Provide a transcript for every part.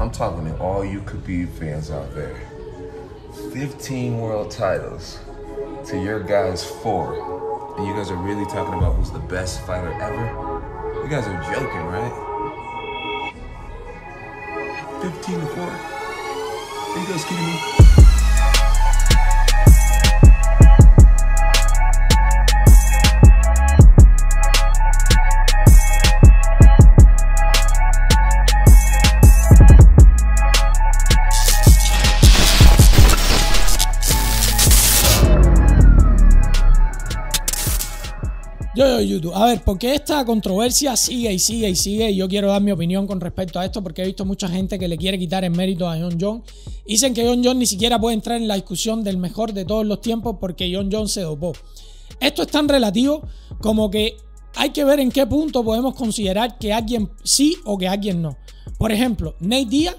I'm talking to all you Khabib fans out there. 15 world titles to your guys' four. And you guys are really talking about who's the best fighter ever? You guys are joking, right? 15 to 4. Are you guys kidding me? Yo. A ver, porque esta controversia sigue y sigue y sigue? Y yo quiero dar mi opinión con respecto a esto porque he visto mucha gente que le quiere quitar el mérito a John John. Dicen que John John ni siquiera puede entrar en la discusión del mejor de todos los tiempos porque John John se dopó. Esto es tan relativo como que hay que ver en qué punto podemos considerar que alguien sí o que alguien no. Por ejemplo, Nate Díaz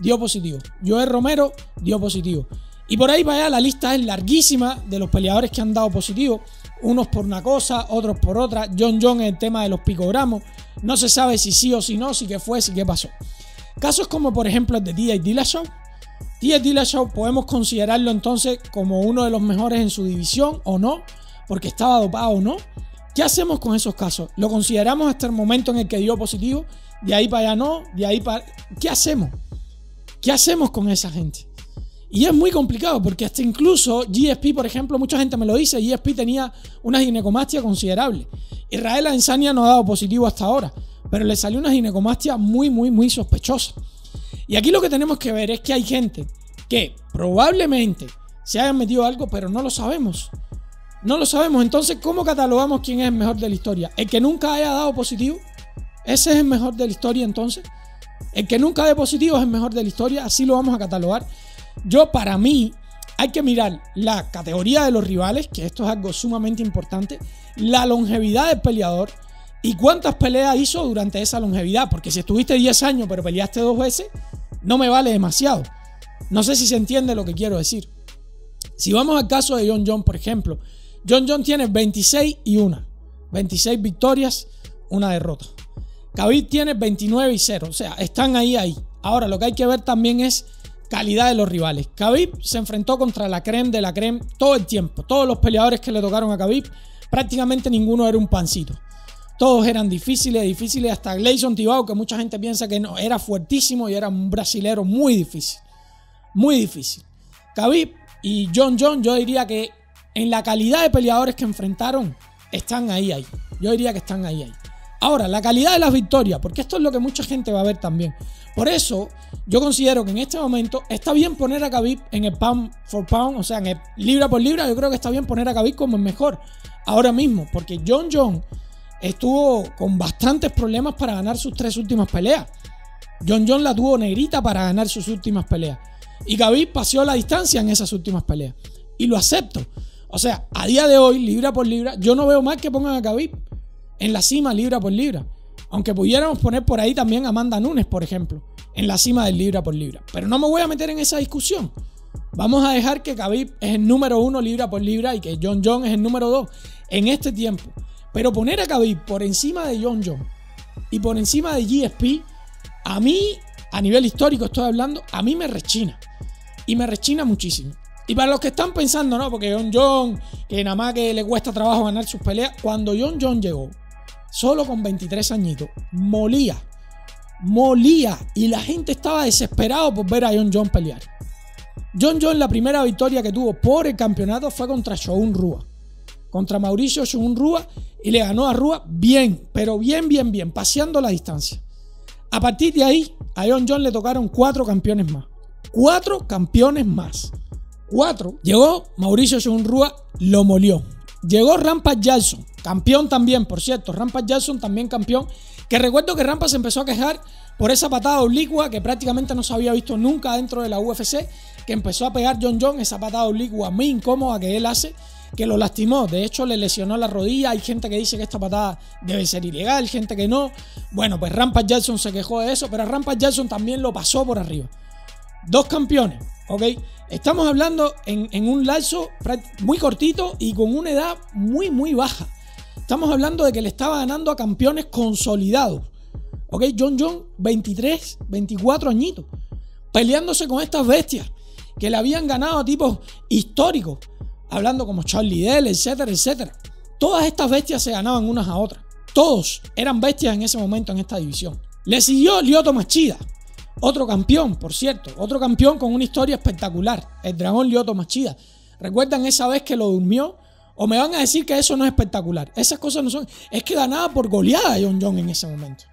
dio positivo. Joel Romero dio positivo. Y por ahí para allá la lista es larguísima de los peleadores que han dado positivo unos por una cosa, otros por otra. John John en el tema de los picogramos. No se sabe si sí o si no, si qué fue, si qué pasó. Casos como por ejemplo el de T.J. Dillashaw. T.J. Dillashaw podemos considerarlo entonces como uno de los mejores en su división o no, porque estaba dopado o no. ¿Qué hacemos con esos casos? ¿Lo consideramos hasta el momento en el que dio positivo? De ahí para allá no, de ahí para... ¿Qué hacemos? ¿Qué hacemos con esa gente? Y es muy complicado porque hasta incluso GSP, por ejemplo, mucha gente me lo dice, GSP tenía una ginecomastia considerable. Israel Ensania no ha dado positivo hasta ahora, pero le salió una ginecomastia muy, muy, muy sospechosa. Y aquí lo que tenemos que ver es que hay gente que probablemente se hayan metido algo, pero no lo sabemos. No lo sabemos. Entonces, ¿cómo catalogamos quién es el mejor de la historia? ¿El que nunca haya dado positivo? ¿Ese es el mejor de la historia entonces? El que nunca dé positivo es el mejor de la historia, así lo vamos a catalogar. Yo, para mí, hay que mirar la categoría de los rivales, que esto es algo sumamente importante, la longevidad del peleador y cuántas peleas hizo durante esa longevidad. Porque si estuviste 10 años pero peleaste dos veces, no me vale demasiado. No sé si se entiende lo que quiero decir. Si vamos al caso de John John, por ejemplo, John John tiene 26 y 1. 26 victorias, una derrota. Khabib tiene 29 y 0. O sea, están ahí, ahí. Ahora, lo que hay que ver también es calidad de los rivales. Khabib se enfrentó contra la creme de la creme todo el tiempo. Todos los peleadores que le tocaron a Khabib, prácticamente ninguno era un pancito. Todos eran difíciles, difíciles. Hasta Gleison Tibau, que mucha gente piensa que no, era fuertísimo y era un brasilero muy difícil. Muy difícil. Khabib y John John, yo diría que en la calidad de peleadores que enfrentaron, están ahí, ahí. Yo diría que están ahí, ahí. Ahora, la calidad de las victorias, porque esto es lo que mucha gente va a ver también. Por eso, yo considero que en este momento está bien poner a Khabib en el pound for pound, o sea, en el libra por libra, yo creo que está bien poner a Khabib como el mejor ahora mismo, porque John John estuvo con bastantes problemas para ganar sus tres últimas peleas. John John la tuvo negrita para ganar sus últimas peleas. Y Khabib paseó la distancia en esas últimas peleas. Y lo acepto. O sea, a día de hoy, libra por libra, yo no veo más que pongan a Khabib en la cima libra por libra. Aunque pudiéramos poner por ahí también a Amanda Nunes, por ejemplo, en la cima del libra por libra. Pero no me voy a meter en esa discusión. Vamos a dejar que Khabib es el número uno libra por libra y que John John es el número dos en este tiempo. Pero poner a Khabib por encima de John John y por encima de GSP, a mí, a nivel histórico estoy hablando, a mí me rechina. Y me rechina muchísimo. Y para los que están pensando, no, porque John John, que nada más que le cuesta trabajo ganar sus peleas, cuando John John llegó solo con 23 añitos, molía, molía y la gente estaba desesperado por ver a John John pelear. John John la primera victoria que tuvo por el campeonato fue contra Shogun Rua, contra Mauricio Shogun Rua y le ganó a Rua bien, pero bien, bien, bien, paseando la distancia. A partir de ahí, a John John le tocaron cuatro campeones más. Cuatro campeones más. Cuatro. Llegó Mauricio Shogun Rua, lo molió. Llegó Rampage Jackson, campeón también, por cierto. Rampage Jackson también campeón. Que recuerdo que Rampa se empezó a quejar por esa patada oblicua que prácticamente no se había visto nunca dentro de la UFC. Que empezó a pegar John John, esa patada oblicua muy incómoda que él hace, que lo lastimó. De hecho, le lesionó la rodilla. Hay gente que dice que esta patada debe ser ilegal, gente que no. Bueno, pues Rampage Jackson se quejó de eso, pero Rampage Jackson también lo pasó por arriba. Dos campeones, ¿ok? Estamos hablando en, un lazo muy cortito y con una edad muy, muy baja. Estamos hablando de que le estaba ganando a campeones consolidados. ¿Ok? John John, 23, 24 añitos. peleándose con estas bestias que le habían ganado a tipos históricos, hablando como Charlie Dell, etcétera, etcétera. Todas estas bestias se ganaban unas a otras. Todos eran bestias en ese momento en esta división. Le siguió Lyoto Machida, otro campeón, por cierto, otro campeón con una historia espectacular, el dragón Lyoto Machida. ¿Recuerdan esa vez que lo durmió? ¿O me van a decir que eso no es espectacular? Esas cosas no son... Es que ganaba por goleada John John en ese momento.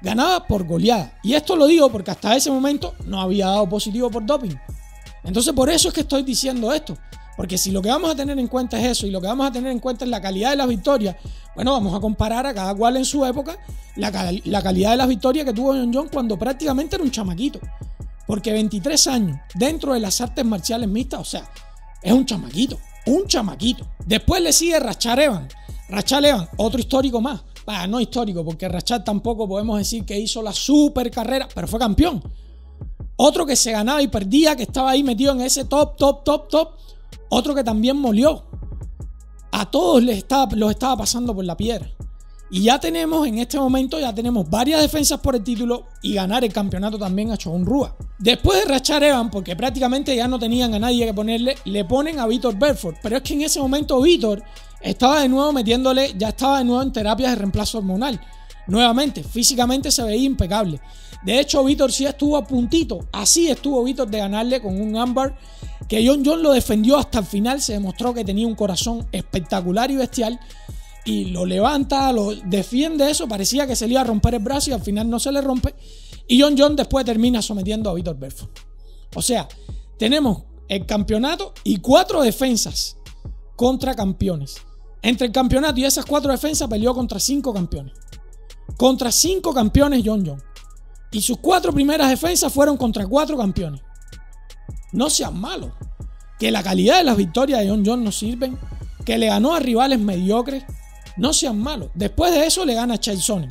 Ganaba por goleada. Y esto lo digo porque hasta ese momento no había dado positivo por doping. Entonces por eso es que estoy diciendo esto. Porque si lo que vamos a tener en cuenta es eso y lo que vamos a tener en cuenta es la calidad de las victorias, bueno, vamos a comparar a cada cual en su época la, calidad de las victorias que tuvo John John cuando prácticamente era un chamaquito. Porque 23 años dentro de las artes marciales mixtas, o sea, es un chamaquito, un chamaquito. Después le sigue Rachar Evan. Rachar Evan, otro histórico más. no histórico, porque Rachar tampoco podemos decir que hizo la super carrera, pero fue campeón. Otro que se ganaba y perdía, que estaba ahí metido en ese top, top, top, top. Otro que también molió. A todos les estaba, los estaba pasando por la piedra. Y ya tenemos, en este momento, ya tenemos varias defensas por el título y ganar el campeonato también a Chogun Rua. Después de rachar Evan, porque prácticamente ya no tenían a nadie que ponerle, le ponen a Víctor Bedford. Pero es que en ese momento Víctor estaba de nuevo metiéndole, ya estaba de nuevo en terapias de reemplazo hormonal. Nuevamente, físicamente se veía impecable. De hecho, Víctor sí estuvo a puntito. Así estuvo Víctor de ganarle con un ámbar que John John lo defendió hasta el final. Se demostró que tenía un corazón espectacular y bestial. Y lo levanta, lo defiende eso. Parecía que se le iba a romper el brazo y al final no se le rompe. Y John John después termina sometiendo a Víctor Belfort. O sea, tenemos el campeonato y cuatro defensas contra campeones. Entre el campeonato y esas cuatro defensas peleó contra cinco campeones. Contra cinco campeones John John. Y sus cuatro primeras defensas fueron contra cuatro campeones. No sean malos. Que la calidad de las victorias de John John no sirven. Que le ganó a rivales mediocres. No sean malos. Después de eso le gana a Sonnen.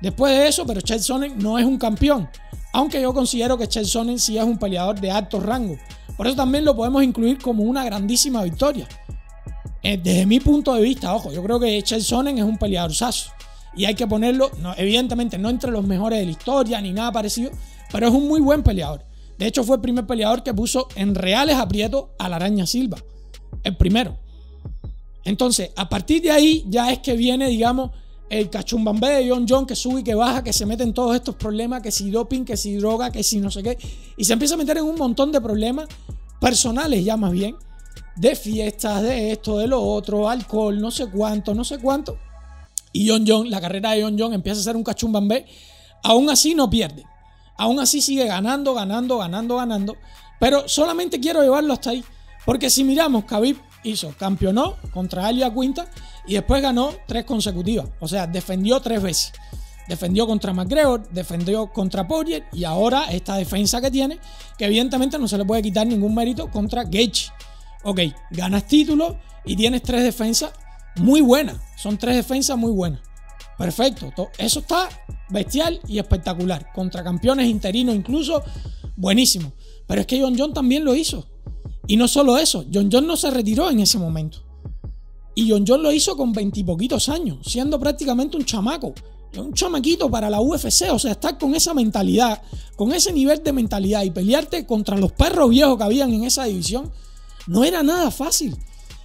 Después de eso, pero Sonnen no es un campeón. Aunque yo considero que Sonnen sí es un peleador de alto rango. Por eso también lo podemos incluir como una grandísima victoria. Eh, desde mi punto de vista, ojo, yo creo que Sonnen es un peleador saso y hay que ponerlo, evidentemente no entre los mejores de la historia ni nada parecido, pero es un muy buen peleador. De hecho, fue el primer peleador que puso en reales aprietos a la araña Silva. El primero. Entonces, a partir de ahí ya es que viene, digamos, el cachumbambé de John John que sube y que baja, que se mete en todos estos problemas, que si doping, que si droga, que si no sé qué. Y se empieza a meter en un montón de problemas personales ya más bien. De fiestas, de esto, de lo otro, alcohol, no sé cuánto, no sé cuánto. Y John John, la carrera de John John empieza a ser un cachumbambé. Aún así no pierde. Aún así sigue ganando, ganando, ganando, ganando. Pero solamente quiero llevarlo hasta ahí. Porque si miramos, Khabib hizo, campeonó contra Alia Quinta y después ganó tres consecutivas. O sea, defendió tres veces. Defendió contra McGregor, defendió contra Poirier y ahora esta defensa que tiene, que evidentemente no se le puede quitar ningún mérito contra Gage. Ok, ganas título y tienes tres defensas muy buena. Son tres defensas muy buenas. Perfecto. Eso está bestial y espectacular. Contra campeones interinos incluso, buenísimo. Pero es que John John también lo hizo. Y no solo eso, John John no se retiró en ese momento. Y John John lo hizo con veintipoquitos años, siendo prácticamente un chamaco. Un chamaquito para la UFC, o sea, estar con esa mentalidad, con ese nivel de mentalidad y pelearte contra los perros viejos que habían en esa división, no era nada fácil.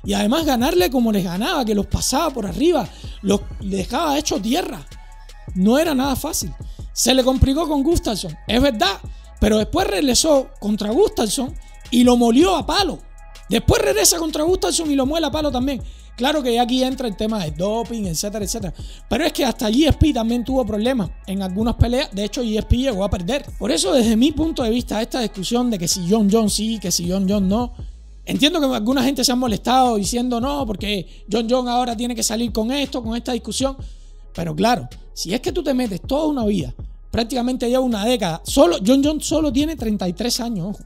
Y además ganarle como les ganaba, que los pasaba por arriba, los dejaba hecho tierra. No era nada fácil. Se le complicó con Gustafsson, es verdad, pero después regresó contra Gustafsson y lo molió a palo. Después regresa contra Gustafsson y lo muele a palo también. Claro que aquí entra el tema de doping, etcétera, etcétera. Pero es que hasta GSP también tuvo problemas en algunas peleas. De hecho, GSP llegó a perder. Por eso, desde mi punto de vista, esta discusión de que si John John sí, que si John John no, Entiendo que alguna gente se ha molestado diciendo no, porque John John ahora tiene que salir con esto, con esta discusión. Pero claro, si es que tú te metes toda una vida, prácticamente ya una década, solo John John solo tiene 33 años, ojo.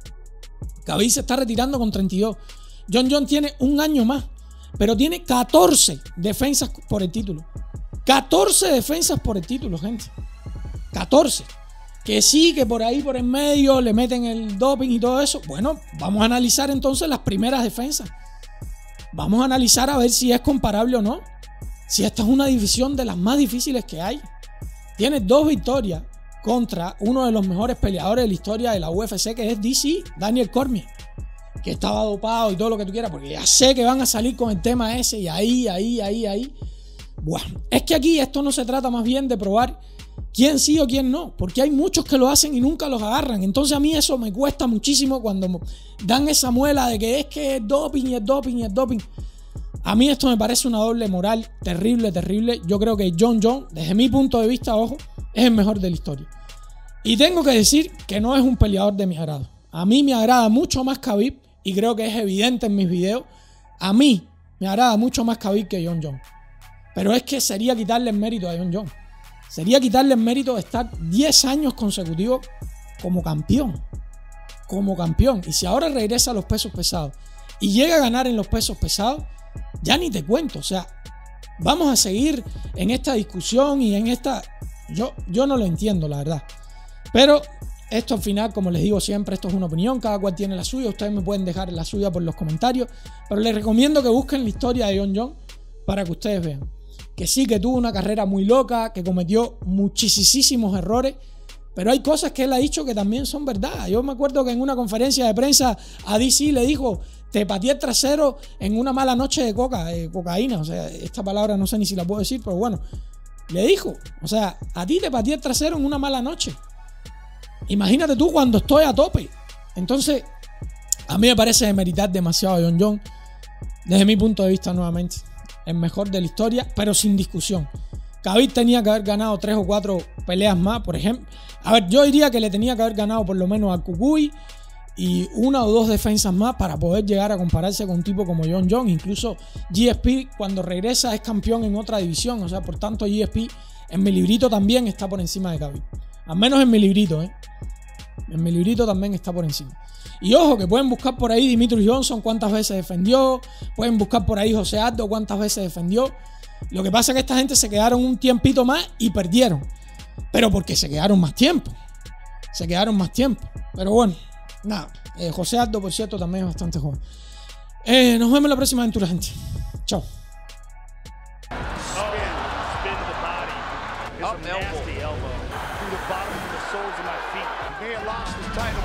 Khabib se está retirando con 32. John John tiene un año más, pero tiene 14 defensas por el título. 14 defensas por el título, gente. 14 que sí, que por ahí, por en medio, le meten el doping y todo eso. Bueno, vamos a analizar entonces las primeras defensas. Vamos a analizar a ver si es comparable o no. Si esta es una división de las más difíciles que hay. Tiene dos victorias contra uno de los mejores peleadores de la historia de la UFC, que es DC, Daniel Cormier, que estaba dopado y todo lo que tú quieras, porque ya sé que van a salir con el tema ese y ahí, ahí, ahí, ahí. Bueno, es que aquí esto no se trata más bien de probar quién sí o quién no, porque hay muchos que lo hacen y nunca los agarran. Entonces a mí eso me cuesta muchísimo cuando dan esa muela de que es que es doping y es doping y es doping. A mí esto me parece una doble moral terrible, terrible. Yo creo que John John, desde mi punto de vista, ojo, es el mejor de la historia. Y tengo que decir que no es un peleador de mi agrado. A mí me agrada mucho más Khabib y creo que es evidente en mis videos. A mí me agrada mucho más Khabib que John John. Pero es que sería quitarle el mérito a John John. Sería quitarle el mérito de estar 10 años consecutivos como campeón. Como campeón. Y si ahora regresa a los pesos pesados y llega a ganar en los pesos pesados, ya ni te cuento. O sea, vamos a seguir en esta discusión y en esta... Yo, yo no lo entiendo, la verdad. Pero esto al final, como les digo siempre, esto es una opinión, cada cual tiene la suya, ustedes me pueden dejar la suya por los comentarios, pero les recomiendo que busquen la historia de John John para que ustedes vean que sí, que tuvo una carrera muy loca, que cometió muchísimos errores, pero hay cosas que él ha dicho que también son verdad. Yo me acuerdo que en una conferencia de prensa a DC le dijo, te pateé el trasero en una mala noche de coca, cocaína, o sea, esta palabra no sé ni si la puedo decir, pero bueno, le dijo, o sea, a ti te pateé el trasero en una mala noche. Imagínate tú cuando estoy a tope. Entonces, a mí me parece demeritar demasiado a John John, desde mi punto de vista nuevamente el mejor de la historia, pero sin discusión. Khabib tenía que haber ganado tres o cuatro peleas más, por ejemplo. A ver, yo diría que le tenía que haber ganado por lo menos a Kukui y una o dos defensas más para poder llegar a compararse con un tipo como John John. Incluso GSP cuando regresa es campeón en otra división. O sea, por tanto GSP en mi librito también está por encima de Khabib. Al menos en mi librito, ¿eh? En mi librito también está por encima. Y ojo, que pueden buscar por ahí Dimitri Johnson cuántas veces defendió. Pueden buscar por ahí José Aldo cuántas veces defendió. Lo que pasa es que esta gente se quedaron un tiempito más y perdieron. Pero porque se quedaron más tiempo. Se quedaron más tiempo. Pero bueno, nada. Eh, José Aldo, por cierto, también es bastante joven. Eh, nos vemos en la próxima aventura, gente. Chao. May have lost his title.